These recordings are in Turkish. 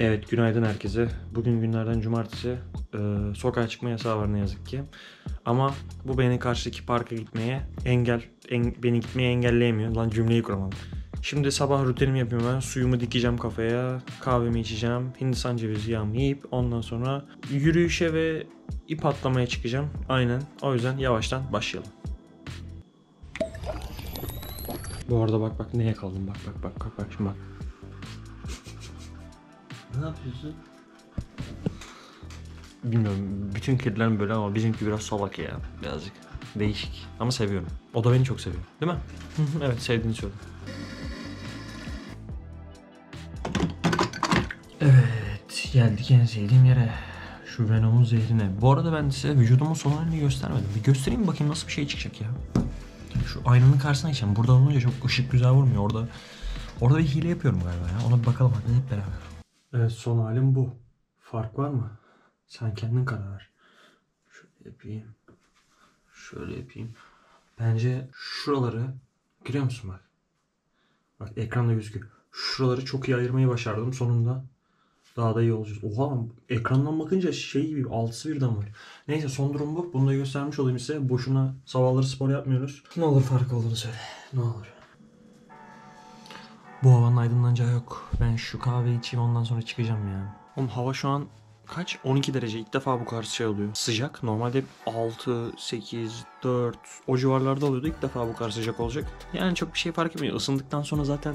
Evet günaydın herkese. Bugün günlerden cumartesi. Ee, sokağa çıkma yasağı var ne yazık ki. Ama bu beni karşıdaki parka gitmeye engel en- beni gitmeye engelleyemiyor. Lan cümleyi kuramadım. Şimdi sabah rutinimi yapıyorum ben. Suyumu dikeceğim kafaya. Kahvemi içeceğim. Hindistan cevizi yağımı yiyip ondan sonra yürüyüşe ve ip atlamaya çıkacağım. Aynen. O yüzden yavaştan başlayalım. Bu arada bak bak neye kaldım bak bak bak bak bak şimdi bak. Ne yapıyorsun? Bilmiyorum bütün kedilerin böyle ama bizimki biraz salak ya birazcık. Değişik ama seviyorum. O da beni çok seviyor değil mi? evet sevdiğini söyle. Evet geldik en sevdiğim yere. Şu Venom'un zehrine. Bu arada ben size vücudumun son halini göstermedim. Bir göstereyim bakayım nasıl bir şey çıkacak ya. Şu aynanın karşısına geçelim. Burada olunca çok ışık güzel vurmuyor. Orada orada bir hile yapıyorum galiba ya. Ona bir bakalım hadi hep beraber. Evet son halim bu. Fark var mı? Sen kendin karar ver. Şöyle yapayım. Şöyle yapayım. Bence şuraları görüyor musun bak? Bak ekranda gözüküyor. Şuraları çok iyi ayırmayı başardım sonunda. Daha da iyi olacağız. Oha ekrandan bakınca şey gibi altısı birden var. Neyse son durum bu. Bunu da göstermiş olayım size. Boşuna sabahları spor yapmıyoruz. Ne olur fark olduğunu söyle. Ne olur. Bu havanın aydınlanacağı yok. Ben şu kahve içeyim ondan sonra çıkacağım ya. Oğlum hava şu an kaç? 12 derece. İlk defa bu kadar şey oluyor. Sıcak. Normalde 6, 8, 4 o civarlarda oluyordu. İlk defa bu kadar sıcak olacak. Yani çok bir şey fark etmiyor. Isındıktan sonra zaten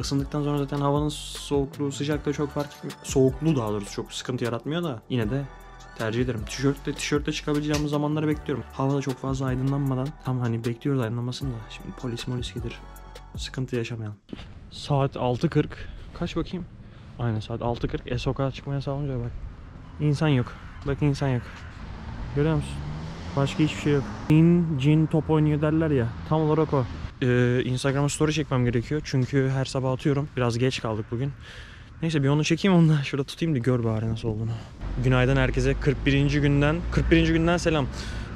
ısındıktan sonra zaten havanın soğukluğu, sıcaklığı çok fark etmiyor. Soğukluğu daha doğrusu çok sıkıntı yaratmıyor da yine de tercih ederim. Tişörtle tişörtle çıkabileceğimiz zamanları bekliyorum. Hava da çok fazla aydınlanmadan tam hani bekliyoruz aydınlanmasını da. Şimdi polis molis gelir. Sıkıntı yaşamayalım. Saat 6.40. Kaç bakayım? Aynen saat 6.40. E sokağa çıkmaya sağlanınca bak. İnsan yok. Bak insan yok. Görüyor musun? Başka hiçbir şey yok. Cin, cin top oynuyor derler ya. Tam olarak o. Ee, Instagram'a story çekmem gerekiyor. Çünkü her sabah atıyorum. Biraz geç kaldık bugün. Neyse bir onu çekeyim onu da şurada tutayım da gör bari nasıl olduğunu. Günaydın herkese. 41. günden 41. günden selam.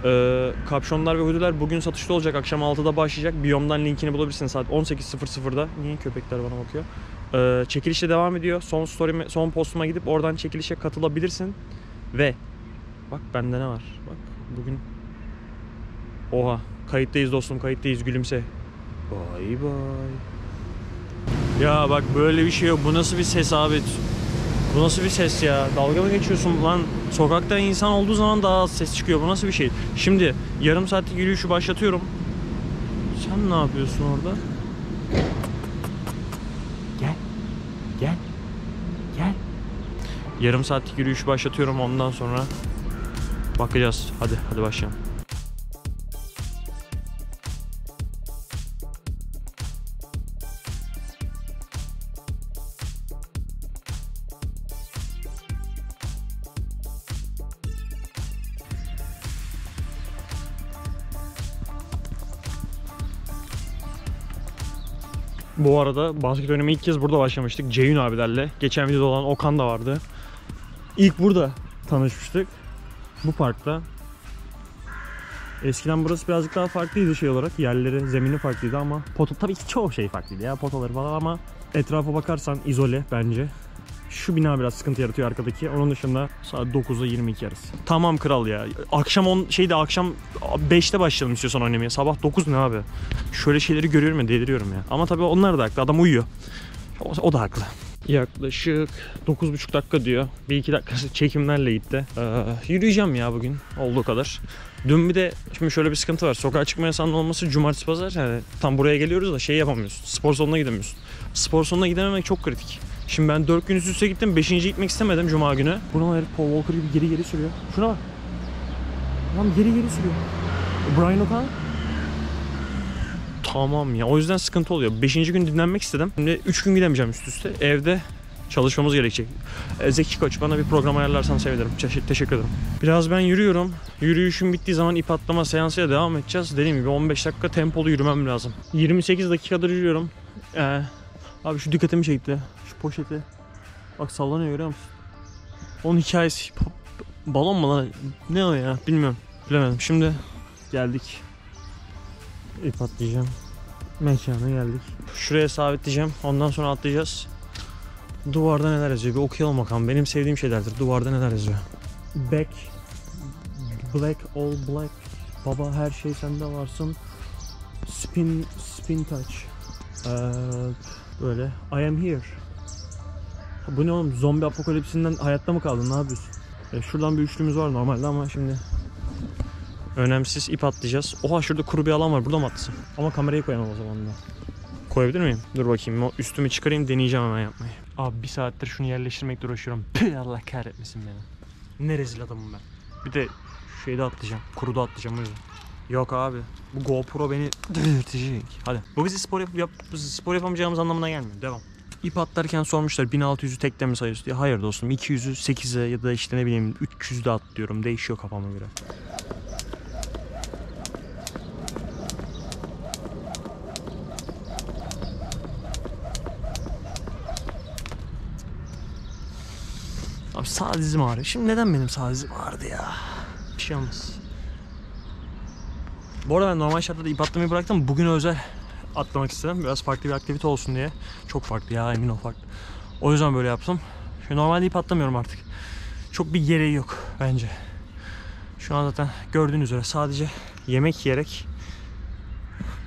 Ee, kapşonlar ve hoodiler bugün satışta olacak. Akşam 6'da başlayacak. Biyom'dan linkini bulabilirsiniz saat 18.00'da. Niye köpekler bana bakıyor? Ee, çekilişe devam ediyor. Son story'me, son postuma gidip oradan çekilişe katılabilirsin. Ve bak bende ne var? Bak bugün Oha kayıttayız dostum kayıttayız gülümse. Bay bay. Ya bak böyle bir şey yok. Bu nasıl bir ses abi? Bu nasıl bir ses ya? Dalga mı geçiyorsun lan? Sokakta insan olduğu zaman daha az ses çıkıyor. Bu nasıl bir şey? Şimdi yarım saatlik yürüyüşü başlatıyorum. Sen ne yapıyorsun orada? Gel. Gel. Gel. Yarım saatlik yürüyüşü başlatıyorum ondan sonra bakacağız. Hadi hadi başlayalım. Bu arada basket oynamaya ilk kez burada başlamıştık. Ceyhun abilerle. Geçen videoda olan Okan da vardı. İlk burada tanışmıştık. Bu parkta. Eskiden burası birazcık daha farklıydı şey olarak. Yerleri, zemini farklıydı ama pota tabii ki çoğu şey farklıydı ya potaları falan ama etrafa bakarsan izole bence. Şu bina biraz sıkıntı yaratıyor arkadaki. Onun dışında saat 9'da 22 arası. Tamam kral ya. Akşam on şeyde akşam 5'te başlayalım istiyorsan oynamaya. Sabah 9 ne abi? Şöyle şeyleri görüyorum ya deliriyorum ya. Ama tabii onlar da haklı. Adam uyuyor. O, o da haklı. Yaklaşık 9,5 dakika diyor. Bir iki dakikası çekimlerle gitti. Ee, yürüyeceğim ya bugün olduğu kadar. Dün bir de şimdi şöyle bir sıkıntı var. Sokağa çıkma yasağının olması cumartesi pazar. Yani tam buraya geliyoruz da şey yapamıyorsun. Spor salonuna gidemiyorsun. Spor salonuna gidememek çok kritik. Şimdi ben 4 gün üst üste gittim. 5. gitmek istemedim cuma günü. Bruno herif Paul Walker gibi geri geri sürüyor. Şuna bak. Lan geri geri sürüyor. Brian O'Connor Tamam ya o yüzden sıkıntı oluyor. Beşinci gün dinlenmek istedim. Şimdi üç gün gidemeyeceğim üst üste. Evde çalışmamız gerekecek. E, Zeki Koç bana bir program ayarlarsan sevinirim. Teşekkür, teşekkür ederim. Biraz ben yürüyorum. Yürüyüşüm bittiği zaman ip atlama seansıyla devam edeceğiz. Dediğim gibi 15 dakika tempolu yürümem lazım. 28 dakikadır yürüyorum. Ee, abi şu dikkatimi çekti. Poşeti. Bak sallanıyor görüyor musun? Onun hikayesi. Balon mu lan? Ne o ya? Bilmiyorum. Bilemedim. Şimdi geldik. İp atlayacağım. Mekana geldik. Şuraya sabitleyeceğim. Ondan sonra atlayacağız. Duvarda neler yazıyor? Bir okuyalım bakalım. Benim sevdiğim şeylerdir. Duvarda neler yazıyor? Back. Black, all black. Baba her şey sende varsın. Spin, spin touch. Ee, böyle. I am here. Bu ne oğlum? Zombi apokalipsinden hayatta mı kaldın? Ne yapıyorsun? E, şuradan bir üçlümüz var normalde ama şimdi önemsiz ip atlayacağız. Oha şurada kuru bir alan var. Burada mı atlasın? Ama kamerayı koyamam o zaman da. Koyabilir miyim? Dur bakayım. Üstümü çıkarayım deneyeceğim hemen yapmayı. Abi bir saattir şunu yerleştirmekle uğraşıyorum. Püh Allah kahretmesin beni. Ne rezil adamım ben. Bir de şeyde atlayacağım. Kuruda atlayacağım o yüzden. Yok abi. Bu GoPro beni delirtecek. Hadi. Bu bizi spor, yap, yap, spor yapamayacağımız anlamına gelmiyor. Devam. İp atlarken sormuşlar 1600'ü tekte mi sayıyorsun diye. Hayır dostum 200'ü 8'e ya da işte ne bileyim 300'de atlıyorum. Değişiyor kafama göre. Abi sağ dizim ağrıyor. Şimdi neden benim sağ dizim ağrıdı ya? Bir şey olmaz. Bu arada ben normal şartlarda ip atlamayı bıraktım. Bugün özel atlamak istedim. Biraz farklı bir aktivite olsun diye. Çok farklı ya emin ol farklı. O yüzden böyle yaptım. Şu normalde ip atlamıyorum artık. Çok bir gereği yok bence. Şu an zaten gördüğünüz üzere sadece yemek yiyerek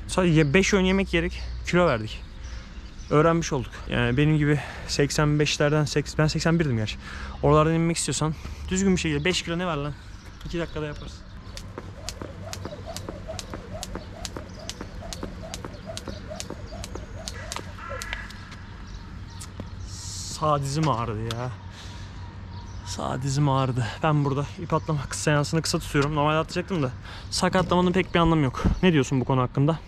sadece 5 öğün yemek yiyerek kilo verdik. Öğrenmiş olduk. Yani benim gibi 85'lerden 80, ben 81'dim gerçi. Oralardan inmek istiyorsan düzgün bir şekilde 5 kilo ne var lan? 2 dakikada yaparız. Sağ dizim ağrıdı ya. Sağ dizim ağrıdı. Ben burada ip atlama kısa seansını kısa tutuyorum. Normalde atlayacaktım da sakatlamanın pek bir anlamı yok. Ne diyorsun bu konu hakkında?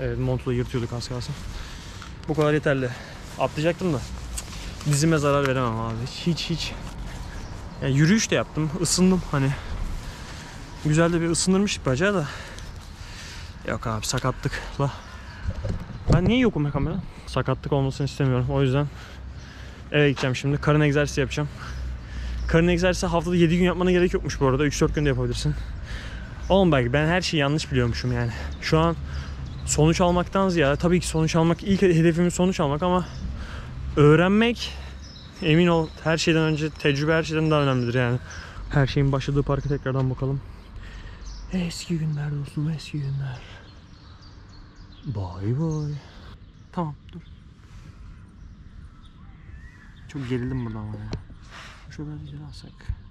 Evet montu da yırtıyorduk az kalsın. Bu kadar yeterli. Atlayacaktım da dizime zarar veremem abi. Hiç hiç. Yani yürüyüş de yaptım. ısındım hani. Güzel de bir ısınırmış bacağı da. Yok abi sakatlıkla. Ben niye yokum ya kamera? Sakatlık olmasını istemiyorum. O yüzden eve gideceğim şimdi. Karın egzersizi yapacağım. Karın egzersizi haftada 7 gün yapmana gerek yokmuş bu arada. 3-4 günde yapabilirsin. Oğlum bak ben her şeyi yanlış biliyormuşum yani. Şu an sonuç almaktan ziyade tabii ki sonuç almak ilk hedefimiz sonuç almak ama öğrenmek emin ol her şeyden önce tecrübe her şeyden daha önemlidir yani. Her şeyin başladığı parka tekrardan bakalım. Eski günler dostum eski günler. Bay bay. Tamam dur. Çok gerildim buradan ama ya. Şöyle bir alsak.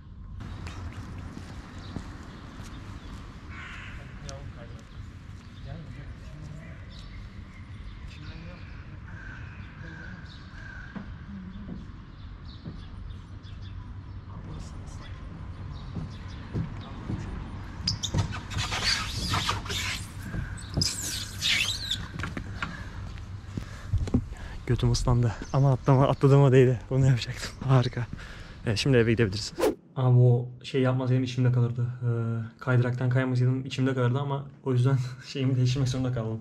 Götüm ıslandı. Ama atlama, atladığıma değdi. Bunu yapacaktım. Harika. Evet, şimdi eve gidebiliriz. Ama o şey yapmasaydım içimde kalırdı. Ee, kaydıraktan kaymasaydım içimde kalırdı ama o yüzden şeyimi değiştirmek zorunda kaldım.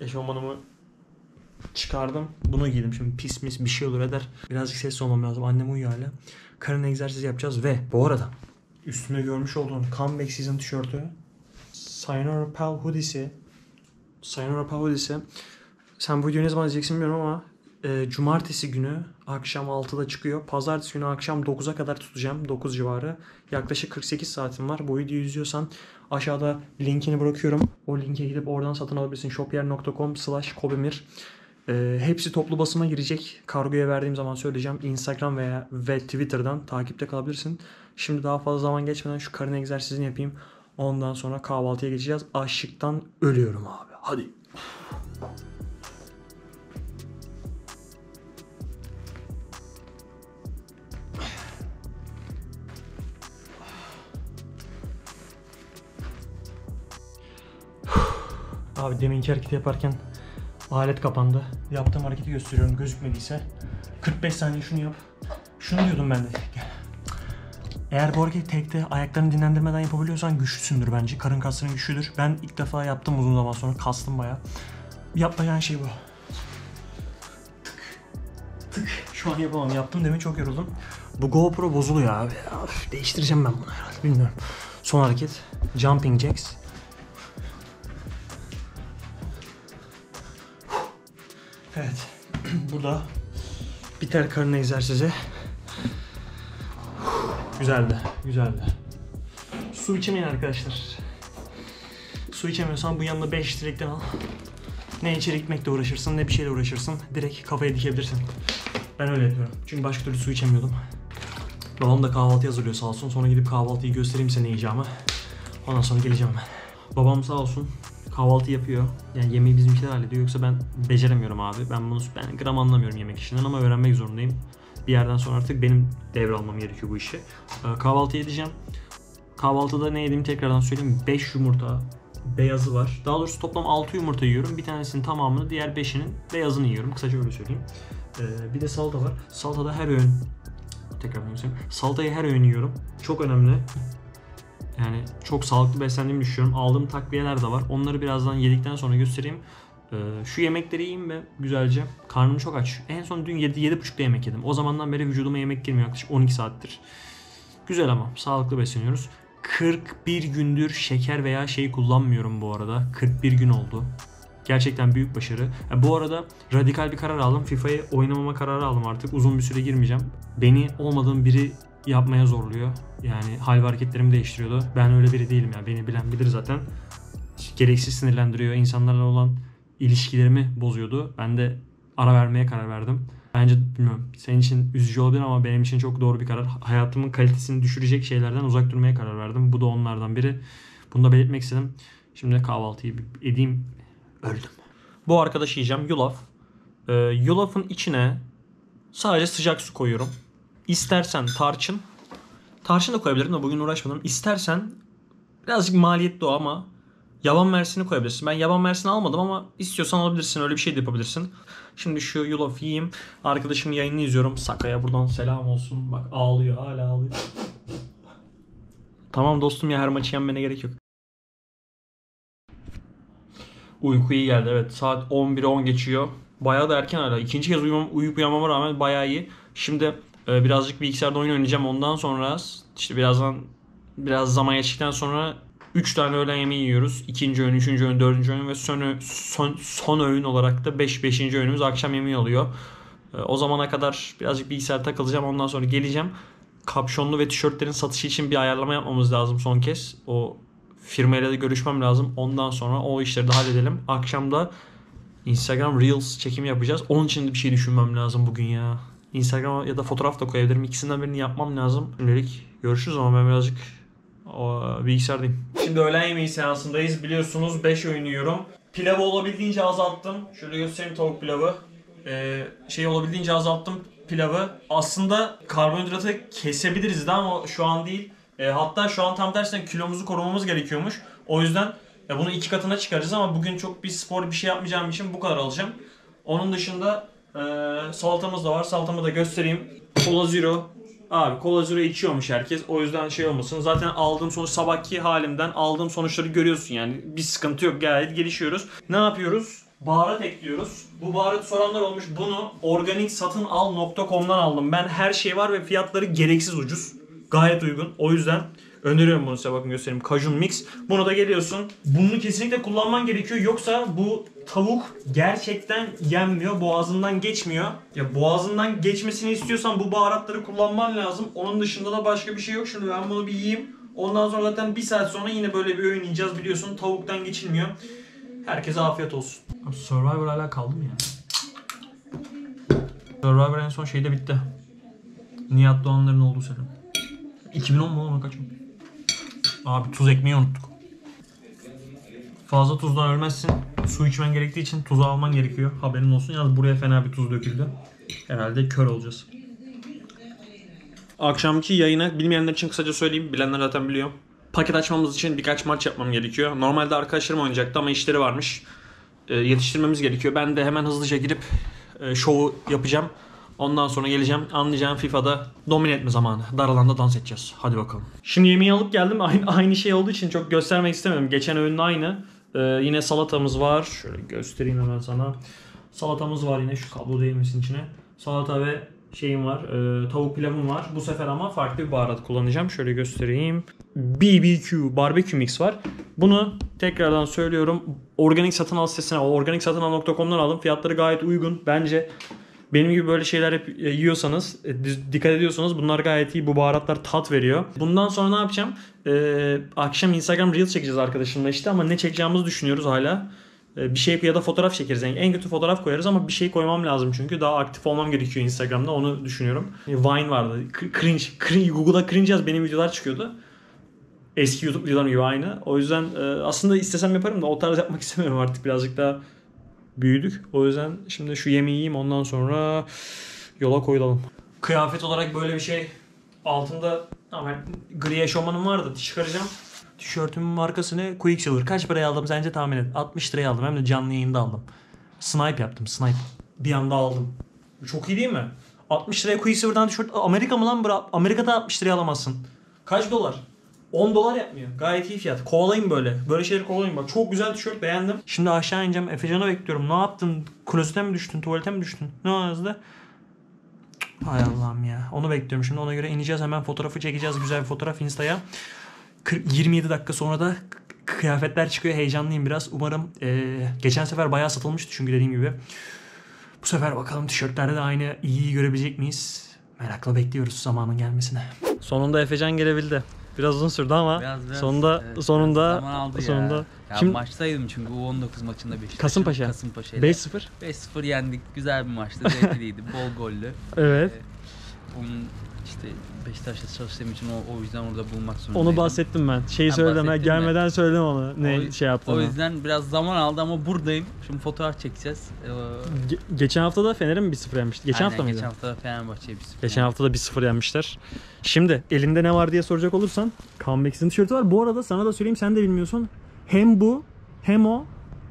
Eşofmanımı çıkardım. Bunu giydim. Şimdi pis mis bir şey olur eder. Birazcık ses olmam lazım. Annem uyuyor hala. Karın egzersizi yapacağız ve bu arada üstüme görmüş olduğun comeback season tişörtü Sayonara Pal hoodiesi Sayonara Pal hoodiesi sen bu videoyu ne zaman izleyeceksin bilmiyorum ama e, cumartesi günü akşam 6'da çıkıyor. Pazartesi günü akşam 9'a kadar tutacağım. 9 civarı. Yaklaşık 48 saatim var. Bu videoyu izliyorsan aşağıda linkini bırakıyorum. O linke gidip oradan satın alabilirsin. shopyer.com slash kobemir. E, hepsi toplu basıma girecek. Kargoya verdiğim zaman söyleyeceğim. Instagram veya ve Twitter'dan takipte kalabilirsin. Şimdi daha fazla zaman geçmeden şu karın egzersizini yapayım. Ondan sonra kahvaltıya geçeceğiz. Açlıktan ölüyorum abi. Hadi. Abi deminki hareketi yaparken alet kapandı. Yaptığım hareketi gösteriyorum gözükmediyse. 45 saniye şunu yap. Şunu diyordum ben de. Gel. Eğer bu hareketi tekte ayaklarını dinlendirmeden yapabiliyorsan güçlüsündür bence. Karın kasların güçlüdür. Ben ilk defa yaptım uzun zaman sonra. Kastım baya. Yapmayan şey bu. Tık. Tık. Şu an yapamam. Yaptım demin çok yoruldum. Bu GoPro bozuluyor abi. Üf, değiştireceğim ben bunu herhalde. Bilmiyorum. Son hareket. Jumping jacks. Biter karın egzersizi. Güzeldi, güzeldi. Su içmeyin arkadaşlar. Su içemiyorsan bu yanına 5 direkten al. Ne içeri gitmekle uğraşırsın ne bir şeyle uğraşırsın. Direkt kafaya dikebilirsin. Ben öyle yapıyorum. Çünkü başka türlü su içemiyordum. Babam da kahvaltı hazırlıyor sağ olsun. Sonra gidip kahvaltıyı göstereyim size ne yiyeceğimi. Ondan sonra geleceğim hemen. Babam sağ olsun kahvaltı yapıyor. Yani yemeği bizimkiler hallediyor. Yoksa ben beceremiyorum abi. Ben bunu ben gram anlamıyorum yemek işinden ama öğrenmek zorundayım. Bir yerden sonra artık benim devralmam gerekiyor bu işi. Ee, kahvaltı edeceğim. Kahvaltıda ne yediğimi tekrardan söyleyeyim. 5 yumurta beyazı var. Daha doğrusu toplam 6 yumurta yiyorum. Bir tanesinin tamamını, diğer 5'inin beyazını yiyorum. Kısaca öyle söyleyeyim. Ee, bir de salata var. Salatada her öğün tekrar söyleyeyim. Salatayı her öğün yiyorum. Çok önemli. Yani çok sağlıklı beslendiğimi düşünüyorum. Aldığım takviyeler de var. Onları birazdan yedikten sonra göstereyim. Ee, şu yemekleri yiyeyim ve güzelce. Karnım çok aç. En son dün 7 7.30'da yemek yedim. O zamandan beri vücuduma yemek girmiyor yaklaşık 12 saattir. Güzel ama sağlıklı besleniyoruz. 41 gündür şeker veya şey kullanmıyorum bu arada. 41 gün oldu. Gerçekten büyük başarı. Bu arada radikal bir karar aldım. FIFA'yı oynamama kararı aldım artık. Uzun bir süre girmeyeceğim. Beni olmadığım biri yapmaya zorluyor. Yani hal ve hareketlerimi değiştiriyordu. Ben öyle biri değilim ya. Beni bilen bilir zaten. Gereksiz sinirlendiriyor. İnsanlarla olan ilişkilerimi bozuyordu. Ben de ara vermeye karar verdim. Bence bilmiyorum senin için üzücü olabilir ama benim için çok doğru bir karar. Hayatımın kalitesini düşürecek şeylerden uzak durmaya karar verdim. Bu da onlardan biri. Bunu da belirtmek istedim. Şimdi kahvaltıyı edeyim. Öldüm. Bu arkadaş yiyeceğim. Yulaf. Ee, yulafın içine sadece sıcak su koyuyorum. İstersen tarçın. Tarçın da koyabilirim de bugün uğraşmadım. İstersen birazcık maliyetli o ama yaban mersini koyabilirsin. Ben yaban mersini almadım ama istiyorsan alabilirsin. Öyle bir şey de yapabilirsin. Şimdi şu yulaf yiyeyim. Arkadaşımın yayını izliyorum. Sakaya buradan selam olsun. Bak ağlıyor hala ağlıyor. tamam dostum ya her maçı yenmene gerek yok. Uyku iyi geldi evet. Saat 11'e 10 geçiyor. Bayağı da erken hala. İkinci kez uyumam, uyuyup uyanmama rağmen bayağı iyi. Şimdi e, birazcık bilgisayarda oyun oynayacağım. Ondan sonra işte birazdan biraz zaman geçtikten sonra 3 tane öğlen yemeği yiyoruz. İkinci öğün, üçüncü öğün, dördüncü öğün ve son, son, son öğün olarak da 5 beş, beşinci öğünümüz akşam yemeği oluyor. E, o zamana kadar birazcık bilgisayar takılacağım. Ondan sonra geleceğim. Kapşonlu ve tişörtlerin satışı için bir ayarlama yapmamız lazım son kez. O firmayla da görüşmem lazım. Ondan sonra o işleri de halledelim. Akşam da Instagram Reels çekim yapacağız. Onun için de bir şey düşünmem lazım bugün ya. Instagram ya da fotoğraf da koyabilirim. İkisinden birini yapmam lazım. Şimdilik görüşürüz ama ben birazcık o, bilgisayardayım. Şimdi öğlen yemeği seansındayız. Biliyorsunuz 5 öğün yiyorum. Pilavı olabildiğince azalttım. Şöyle göstereyim tavuk pilavı. Ee, şey olabildiğince azalttım pilavı. Aslında karbonhidratı kesebiliriz de ama şu an değil. E, hatta şu an tam tersine kilomuzu korumamız gerekiyormuş. O yüzden e, bunu iki katına çıkaracağız ama bugün çok bir spor bir şey yapmayacağım için bu kadar alacağım. Onun dışında e, salatamız da var. Salatamı da göstereyim. Cola Zero. Abi Cola Zero içiyormuş herkes. O yüzden şey olmasın. Zaten aldığım sonuç sabahki halimden aldığım sonuçları görüyorsun yani. Bir sıkıntı yok. Gayet gelişiyoruz. Ne yapıyoruz? Baharat ekliyoruz. Bu baharat soranlar olmuş. Bunu organik satın al.com'dan aldım. Ben her şey var ve fiyatları gereksiz ucuz. Gayet uygun. O yüzden öneriyorum bunu size bakın göstereyim. Kajun mix. Bunu da geliyorsun. Bunu kesinlikle kullanman gerekiyor. Yoksa bu tavuk gerçekten yenmiyor. Boğazından geçmiyor. Ya boğazından geçmesini istiyorsan bu baharatları kullanman lazım. Onun dışında da başka bir şey yok. Şimdi ben bunu bir yiyeyim. Ondan sonra zaten bir saat sonra yine böyle bir öğün yiyeceğiz biliyorsun. Tavuktan geçilmiyor. Herkese afiyet olsun. Survivor hala kaldı mı ya? Survivor en son şeyde bitti. Nihat Doğanların olduğu sene. 2010 mu oğlum kaç mı? Abi tuz ekmeği unuttuk. Fazla tuzdan ölmezsin. Su içmen gerektiği için tuzu alman gerekiyor. Haberin olsun. Yalnız buraya fena bir tuz döküldü. Herhalde kör olacağız. Akşamki yayını bilmeyenler için kısaca söyleyeyim. Bilenler zaten biliyor. Paket açmamız için birkaç maç yapmam gerekiyor. Normalde arkadaşlarım oynayacaktı ama işleri varmış. E, yetiştirmemiz gerekiyor. Ben de hemen hızlıca girip e, şovu yapacağım. Ondan sonra geleceğim. Anlayacağım FIFA'da domine etme zamanı. Dar alanda dans edeceğiz. Hadi bakalım. Şimdi yemeği alıp geldim. Aynı, aynı şey olduğu için çok göstermek istemiyorum. Geçen öğünün aynı. Ee, yine salatamız var. Şöyle göstereyim hemen sana. Salatamız var yine. Şu kablo değmesin içine. Salata ve şeyim var. E, tavuk pilavım var. Bu sefer ama farklı bir baharat kullanacağım. Şöyle göstereyim. BBQ barbekü mix var. Bunu tekrardan söylüyorum. Organik satın al sitesine, organik satın al.com'dan aldım. Fiyatları gayet uygun. Bence Benim gibi böyle şeyler hep e, yiyorsanız, e, dikkat ediyorsanız bunlar gayet iyi. Bu baharatlar tat veriyor. Bundan sonra ne yapacağım? Ee, akşam Instagram Reels çekeceğiz arkadaşımla işte ama ne çekeceğimizi düşünüyoruz hala. Ee, bir şey ya da fotoğraf çekeriz. Yani en kötü fotoğraf koyarız ama bir şey koymam lazım çünkü daha aktif olmam gerekiyor Instagram'da onu düşünüyorum. E, Vine vardı. Cringe. cringe. Google'a cringe yaz benim videolar çıkıyordu. Eski YouTube videolarım gibi aynı. O yüzden e, aslında istesem yaparım da o tarz yapmak istemiyorum artık birazcık daha büyüdük. O yüzden şimdi şu yemeği yiyeyim ondan sonra yola koyulalım. Kıyafet olarak böyle bir şey altında ama gri eşofmanım vardı çıkaracağım. Tişörtümün markası ne? Quicksilver. Kaç paraya aldım sence tahmin et. 60 liraya aldım hem de canlı yayında aldım. Snipe yaptım snipe. Bir anda aldım. Çok iyi değil mi? 60 liraya Quicksilver'dan tişört. Amerika mı lan? Amerika'da 60 liraya alamazsın. Kaç dolar? 10 dolar yapmıyor. Gayet iyi fiyat. Kovalayın böyle. Böyle şeyleri kovalayın. Bak çok güzel tişört beğendim. Şimdi aşağı ineceğim. Efecan'ı bekliyorum. Ne yaptın? Klozete mi düştün? Tuvalete mi düştün? Ne yazdı? Hay Allah'ım ya. Onu bekliyorum. Şimdi ona göre ineceğiz. Hemen fotoğrafı çekeceğiz. Güzel bir fotoğraf Insta'ya. 40 27 dakika sonra da kıyafetler çıkıyor. Heyecanlıyım biraz. Umarım eee, geçen sefer bayağı satılmıştı çünkü dediğim gibi. Bu sefer bakalım tişörtlerde de aynı iyi görebilecek miyiz? Merakla bekliyoruz zamanın gelmesine. Sonunda Efecan gelebildi. Biraz uzun sürdü ama Biraz, biraz, sonunda evet, sonunda biraz zaman aldı sonunda ya. ya Kim- maçtaydım çünkü U19 maçında Beşiktaş'ın Kasımpaşa. Kasımpaşa'yla 5-0. 5-0 yendik. Güzel bir maçtı. Zevkliydi. Bol gollü. Evet. Ee, Onun işte Beşiktaş'ta çalıştığım için o, o yüzden orada bulmak zorundaydım. Onu bahsettim ben. Şeyi Ha, söyledim. ha, bahsettin mi? Gelmeden söyledim onu. Ne O- şey yaptığını. O yüzden biraz zaman aldı ama buradayım. Şimdi fotoğraf çekeceğiz. Ee, Ge- geçen hafta da Fener'e mi 1-0 yenmişti? Geçen aynen, hafta mıydı? Geçen hafta Fenerbahçe'ye bir sıfır Geçen yani. hafta da 1-0 yenmişler. Şimdi elinde ne var diye soracak olursan Comebacks'in tişörtü var. Bu arada sana da söyleyeyim sen de bilmiyorsun. Hem bu hem o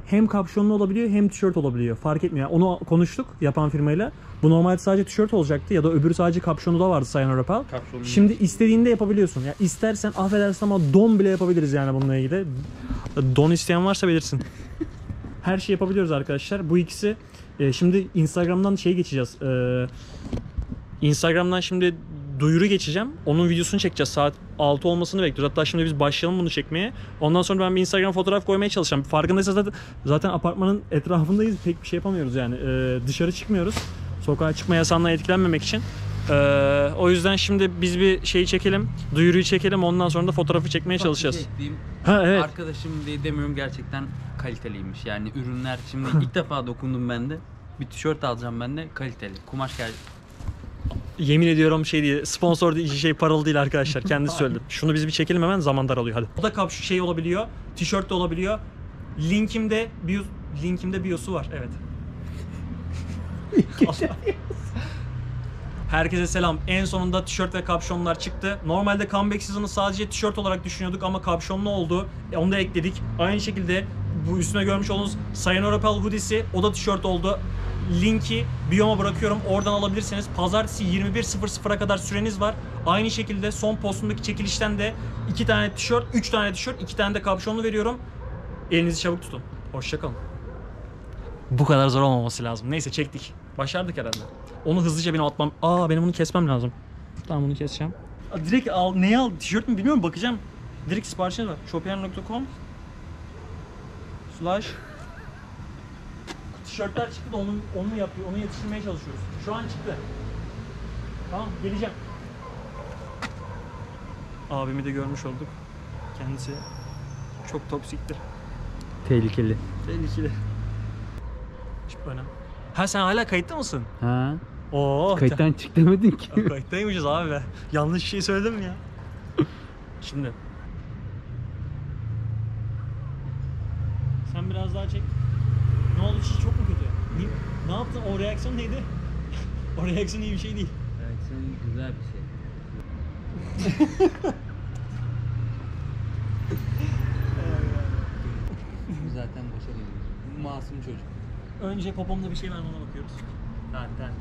hem kapşonlu olabiliyor hem tişört olabiliyor. Fark etmiyor. Onu konuştuk yapan firmayla. Bu normalde sadece tişört olacaktı ya da öbürü sadece kapşonu da vardı Sayın Rapal. Kapşonlu- Şimdi istediğinde yapabiliyorsun. Ya istersen affedersin ama don bile yapabiliriz yani bununla ilgili. Don isteyen varsa belirsin. Her şey yapabiliyoruz arkadaşlar. Bu ikisi e, şimdi Instagram'dan şey geçeceğiz. E, Instagram'dan şimdi duyuru geçeceğim. Onun videosunu çekeceğiz. Saat 6 olmasını bekliyoruz. Hatta şimdi biz başlayalım bunu çekmeye. Ondan sonra ben bir Instagram fotoğraf koymaya çalışacağım. Farkındaysanız zaten, zaten apartmanın etrafındayız. Pek bir şey yapamıyoruz yani. Ee, dışarı çıkmıyoruz. Sokağa çıkma yasağından etkilenmemek için. Ee, o yüzden şimdi biz bir şeyi çekelim. Duyuruyu çekelim. Ondan sonra da fotoğrafı çekmeye Ufak bir çalışacağız. şey ekleyeyim. Ha evet. Arkadaşım diye demiyorum gerçekten kaliteliymiş. Yani ürünler şimdi ilk defa dokundum ben de. Bir tişört alacağım ben de kaliteli. Kumaş gel. Yemin ediyorum şey değil. Sponsor değil, şey paralı değil arkadaşlar. Kendisi söyledi. Şunu biz bir çekelim hemen zaman daralıyor hadi. O da kap şey olabiliyor. Tişört de olabiliyor. Linkimde bio, linkimde biosu var. Evet. Herkese selam. En sonunda tişört ve kapşonlar çıktı. Normalde comeback season'ı sadece tişört olarak düşünüyorduk ama kapşonlu oldu. E, onu da ekledik. Aynı şekilde bu üstüne görmüş olduğunuz Sayonara Pal hoodiesi o da tişört oldu. Linki biyoma bırakıyorum. Oradan alabilirsiniz. Pazartesi 21.00'a kadar süreniz var. Aynı şekilde son postumdaki çekilişten de 2 tane tişört, 3 tane tişört, 2 tane de kapşonlu veriyorum. Elinizi çabuk tutun. Hoşçakalın. Bu kadar zor olmaması lazım. Neyse çektik. Başardık herhalde. Onu hızlıca benim atmam. Aa benim bunu kesmem lazım. Tamam bunu keseceğim. Direkt al. Neyi al? Tişört mü bilmiyorum bakacağım. Direkt siparişiniz var. Shopier.com slash tişörtler çıktı da onu, onu yapıyor. Onu yetiştirmeye çalışıyoruz. Şu an çıktı. Tamam geleceğim. Abimi de görmüş olduk. Kendisi çok toksiktir. Tehlikeli. Tehlikeli. Çok önemli. Ha sen hala kayıtta mısın? Ha? Oo. Kayıttan çık demedin ki. Kayıttaymışız abi be. Yanlış şey söyledim mi ya? Şimdi. Sen biraz daha çek. Ne oldu çiş çok mu kötü? Ni- Ne yaptın? O reaksiyon neydi? o reaksiyon iyi bir şey değil. Senin güzel bir şey. Zaten başarılı. Masum çocuk. Önce popomda bir şey var mı ona bakıyoruz. Zaten.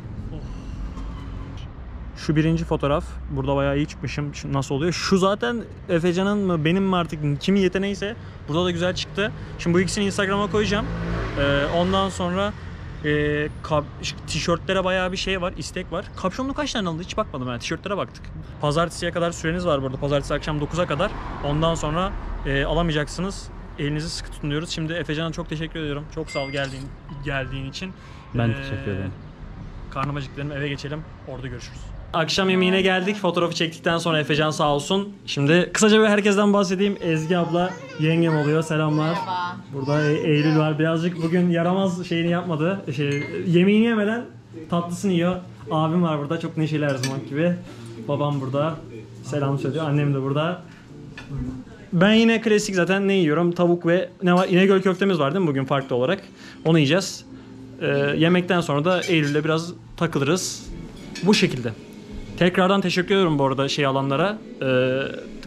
Şu birinci fotoğraf. Burada bayağı iyi çıkmışım. Şu nasıl oluyor? Şu zaten Efecan'ın mı benim mi artık kimin yeteneğiyse. Burada da güzel çıktı. Şimdi bu ikisini Instagram'a koyacağım. Ee, ondan sonra e, tişörtlere bayağı bir şey var, istek var. Kapşonlu kaç tane alındı hiç bakmadım ben. Tişörtlere baktık. Pazartesiye kadar süreniz var burada. Pazartesi akşam 9'a kadar. Ondan sonra e, alamayacaksınız. Elinizi sıkı tutun diyoruz. Şimdi Efecan'a çok teşekkür ediyorum. Çok sağ ol geldiğin geldiğin için. Ben Ee, teşekkür ederim. Karnım acıktım eve geçelim. Orada görüşürüz. Akşam yemeğine geldik. Fotoğrafı çektikten sonra Efecan sağ olsun. Şimdi kısaca bir herkesten bahsedeyim. Ezgi abla yengem oluyor. Selamlar. Merhaba. Burada E- Eylül var. Birazcık bugün yaramaz şeyini yapmadı. Şey, yemeğini yemeden tatlısını yiyor. Abim var burada. Çok neşeli her zaman gibi. Babam burada. Selam söylüyor. Annem de burada. Ben yine klasik zaten ne yiyorum? Tavuk ve ne var? İnegöl köftemiz var değil mi bugün farklı olarak? Onu yiyeceğiz. Ee, yemekten sonra da Eylül'le biraz takılırız. Bu şekilde. Tekrardan teşekkür ediyorum bu arada şey alanlara, e,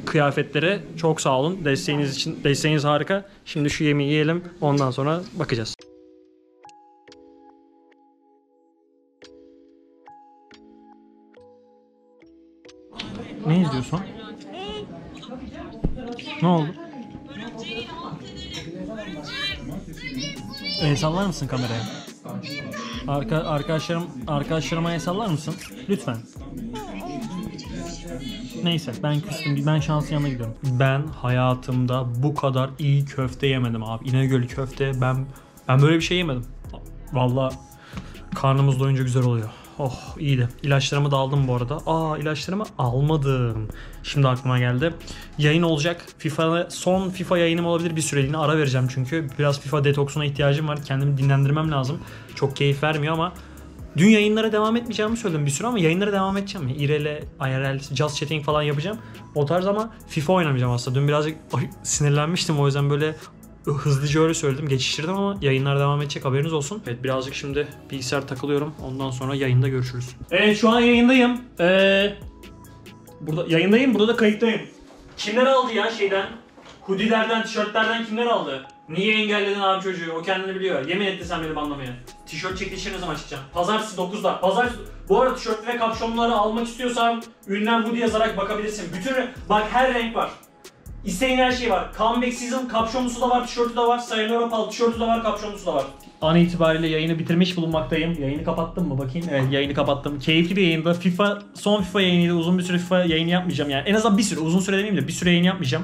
kıyafetlere. Çok sağ olun. Desteğiniz için desteğiniz harika. Şimdi şu yemeği yiyelim. Ondan sonra bakacağız. Ne izliyorsun? Ne oldu? El sallar mısın kameraya? Arka, arkadaşlarım arkadaşlarıma el sallar mısın? Lütfen. Neyse ben küstüm. Ben şansın yanına gidiyorum. Ben hayatımda bu kadar iyi köfte yemedim abi. İnegöl köfte ben ben böyle bir şey yemedim. Vallahi karnımız doyunca güzel oluyor. Oh iyiydi. İlaçlarımı da aldım bu arada. Aa ilaçlarımı almadım. Şimdi aklıma geldi. Yayın olacak. FIFA son FIFA yayınım olabilir bir süreliğine ara vereceğim çünkü. Biraz FIFA detoksuna ihtiyacım var. Kendimi dinlendirmem lazım. Çok keyif vermiyor ama Dün yayınlara devam etmeyeceğimi söyledim bir süre ama yayınlara devam edeceğim. ya. IRL, just chatting falan yapacağım. O tarz ama FIFA oynamayacağım aslında. Dün birazcık sinirlenmiştim o yüzden böyle hızlıca öyle söyledim. Geçiştirdim ama yayınlar devam edecek haberiniz olsun. Evet birazcık şimdi bilgisayar takılıyorum. Ondan sonra yayında görüşürüz. Evet şu an yayındayım. Ee, burada yayındayım. Burada da kayıttayım. Kimler aldı ya şeyden? Hoodie'lerden, tişörtlerden kimler aldı? Niye engelledin abi çocuğu? O kendini biliyor. Yemin etti sen beni banlamaya. Tişört çekilişine ne zaman çıkacağım? Pazartesi 9'da. Pazartesi... Bu arada tişört ve kapşonları almak istiyorsan ünlem hoodie yazarak bakabilirsin. Bütün bak her renk var. İsteyin her şey var. Comeback season kapşonlusu da var, tişörtü de var. Sayın Europal tişörtü de var, kapşonlusu da var. An itibariyle yayını bitirmiş bulunmaktayım. Yayını kapattım mı bakayım? Evet yayını kapattım. Keyifli bir yayında. FIFA son FIFA yayınıydı. Uzun bir süre FIFA yayını yapmayacağım yani. En azından bir süre. Uzun süre demeyeyim de bir süre yayın yapmayacağım.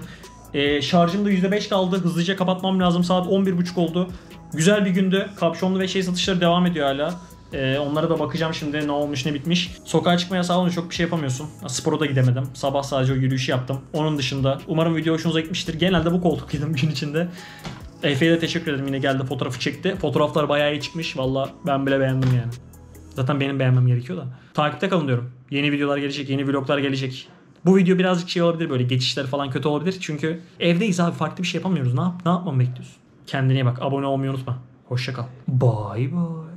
Ee, şarjım da %5 kaldı. Hızlıca kapatmam lazım. Saat 11.30 oldu. Güzel bir gündü. Kapşonlu ve şey satışları devam ediyor hala. Ee, onlara da bakacağım şimdi ne olmuş ne bitmiş. Sokağa çıkmaya sağ olun çok bir şey yapamıyorsun. Spora da gidemedim. Sabah sadece o yürüyüşü yaptım. Onun dışında umarım video hoşunuza gitmiştir. Genelde bu koltuktaydım gün içinde. Efe'ye de teşekkür ederim yine geldi fotoğrafı çekti. Fotoğraflar bayağı iyi çıkmış. Valla ben bile beğendim yani. Zaten benim beğenmem gerekiyor da. Takipte kalın diyorum. Yeni videolar gelecek, yeni vloglar gelecek. Bu video birazcık şey olabilir böyle geçişler falan kötü olabilir. Çünkü evdeyiz abi farklı bir şey yapamıyoruz. Ne, yap ne yapmamı bekliyorsun? Kendine bak. Abone olmayı unutma. Hoşça kal. Bye bye.